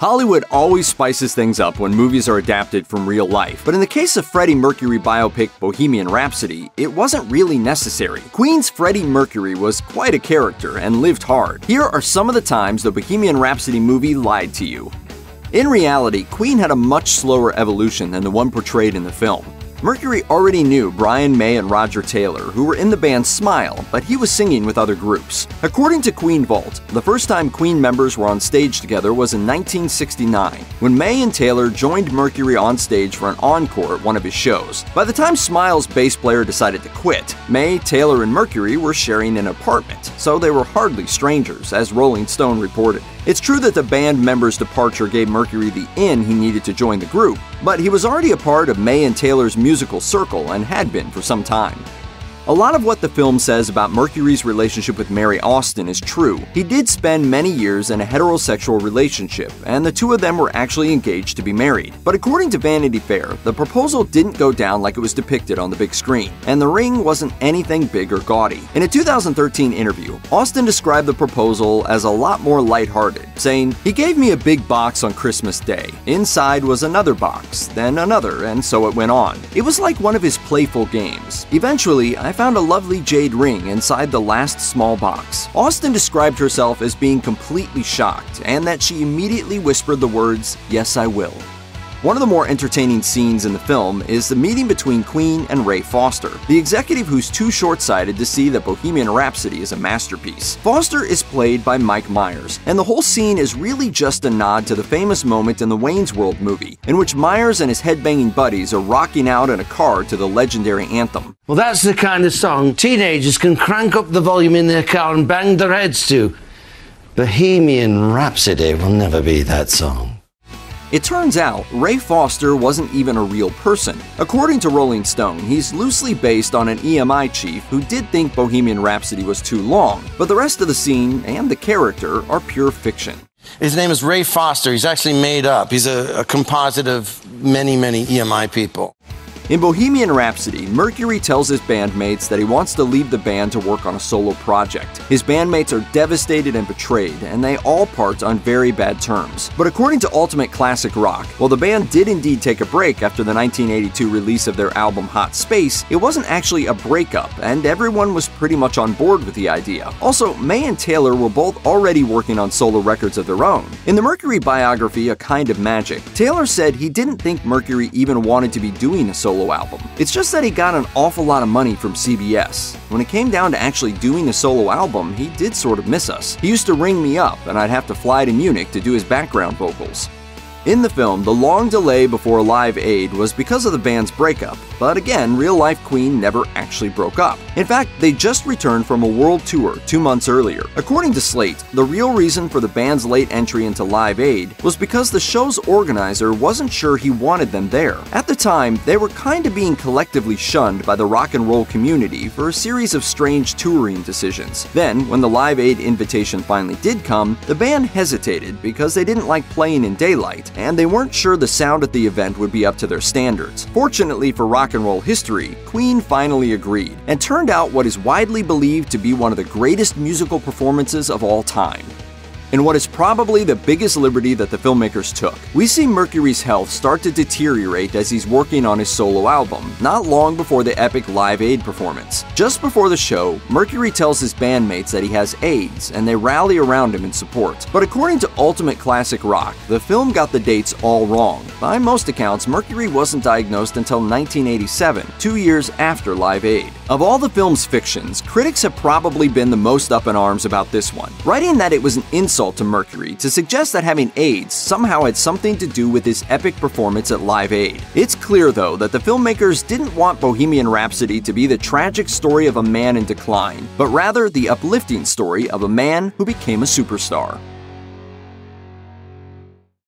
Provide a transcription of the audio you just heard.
Hollywood always spices things up when movies are adapted from real life, but in the case of Freddie Mercury biopic Bohemian Rhapsody, it wasn't really necessary. Queen's Freddie Mercury was quite a character and lived hard. Here are some of the times the Bohemian Rhapsody movie lied to you. In reality, Queen had a much slower evolution than the one portrayed in the film. Mercury already knew Brian May and Roger Taylor, who were in the band Smile, but he was singing with other groups. According to Queen Vault, the first time Queen members were on stage together was in 1969, when May and Taylor joined Mercury on stage for an encore at one of his shows. By the time Smile's bass player decided to quit, May, Taylor, and Mercury were sharing an apartment, so they were hardly strangers, as Rolling Stone reported. It's true that the band member's departure gave Mercury the in he needed to join the group, but he was already a part of May and Taylor's musical circle and had been for some time. A lot of what the film says about Mercury's relationship with Mary Austin is true. He did spend many years in a heterosexual relationship, and the two of them were actually engaged to be married. But according to Vanity Fair, the proposal didn't go down like it was depicted on the big screen, and the ring wasn't anything big or gaudy. In a 2013 interview, Austin described the proposal as a lot more lighthearted, saying, He gave me a big box on Christmas Day. Inside was another box, then another, and so it went on. It was like one of his playful games. Eventually, I found a lovely jade ring inside the last small box. Austin described herself as being completely shocked and that she immediately whispered the words, Yes, I will. One of the more entertaining scenes in the film is the meeting between Queen and Ray Foster, the executive who's too short sighted to see that Bohemian Rhapsody is a masterpiece. Foster is played by Mike Myers, and the whole scene is really just a nod to the famous moment in the Wayne's World movie, in which Myers and his headbanging buddies are rocking out in a car to the legendary anthem. Well, that's the kind of song teenagers can crank up the volume in their car and bang their heads to. Bohemian Rhapsody will never be that song. It turns out, Ray Foster wasn't even a real person. According to Rolling Stone, he's loosely based on an EMI chief who did think Bohemian Rhapsody was too long, but the rest of the scene and the character are pure fiction. His name is Ray Foster. He's actually made up. He's a, a composite of many, many EMI people. In Bohemian Rhapsody, Mercury tells his bandmates that he wants to leave the band to work on a solo project. His bandmates are devastated and betrayed, and they all part on very bad terms. But according to Ultimate Classic Rock, while the band did indeed take a break after the 1982 release of their album Hot Space, it wasn't actually a breakup, and everyone was pretty much on board with the idea. Also, May and Taylor were both already working on solo records of their own. In the Mercury biography, A Kind of Magic, Taylor said he didn't think Mercury even wanted to be doing a solo solo album. It's just that he got an awful lot of money from CBS. When it came down to actually doing a solo album, he did sort of miss us. He used to ring me up, and I'd have to fly to Munich to do his background vocals. In the film, the long delay before Live Aid was because of the band's breakup, but again, real life Queen never actually broke up. In fact, they just returned from a world tour two months earlier. According to Slate, the real reason for the band's late entry into Live Aid was because the show's organizer wasn't sure he wanted them there. At the time, they were kind of being collectively shunned by the rock and roll community for a series of strange touring decisions. Then, when the Live Aid invitation finally did come, the band hesitated because they didn't like playing in daylight and they weren't sure the sound at the event would be up to their standards. Fortunately for rock and roll history, Queen finally agreed, and turned out what is widely believed to be one of the greatest musical performances of all time in what is probably the biggest liberty that the filmmakers took. We see Mercury's health start to deteriorate as he's working on his solo album, not long before the epic Live Aid performance. Just before the show, Mercury tells his bandmates that he has AIDS, and they rally around him in support. But according to Ultimate Classic Rock, the film got the dates all wrong. By most accounts, Mercury wasn't diagnosed until 1987, two years after Live Aid. Of all the film's fictions, critics have probably been the most up in arms about this one, writing that it was an insult insult to Mercury to suggest that having AIDS somehow had something to do with his epic performance at Live Aid. It's clear, though, that the filmmakers didn't want Bohemian Rhapsody to be the tragic story of a man in decline, but rather the uplifting story of a man who became a superstar.